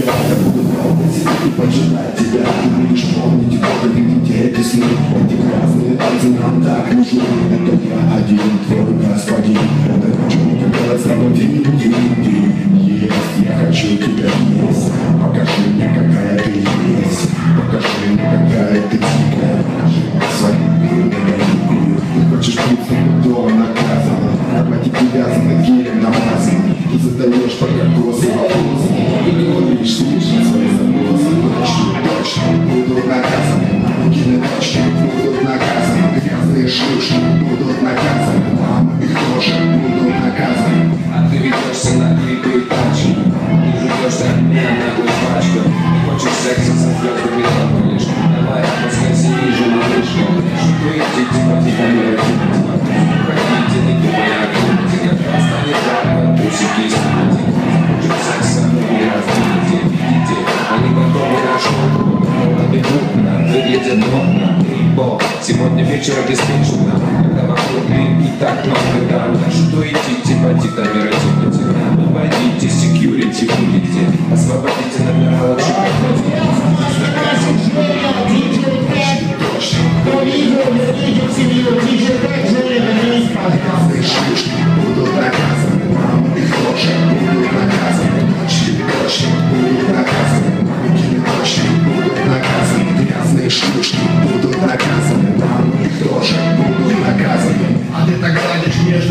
Ты будешь помнить, кто видите эти сны Эти грязные танцы нам так нужны Это я один, твой господин Это хочу делать с тобой день, день, день Есть, я хочу тебя есть Покажи мне, какая ты есть Покажи мне, какая ты дикая великую Ты хочешь быть дома наказана Наркотики привязаны, гелем намазаны Ты задаешь по кокосу Точно будут наказаны Грязные шлюшки будут наказаны Мам, их тоже будут наказаны А ты ведешься на клипы и тачки Ты ждешь от меня наглую пачку Не хочешь секса со звездами только лишь Давай, опускайся ниже, малыш Что идти, типа, типа, мира, типа, типа Уходите, не думай о клубе Когда станет жарко, усики снимите Хочет секса, но не раздвинете Видите, они готовы на шоу Бегут на выглядят модно Ładnie wieczorek jest pięć na kawałku i tak mam pytania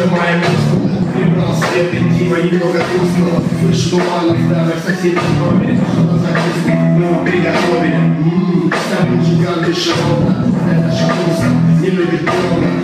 Сжимая мышцу, выбрал свет и диво немного грустного Слышу туман в старых соседних номере Что-то зачистил, мы приготовили Ммм, старый гигант и широкно Это же вкусно, не любит кровно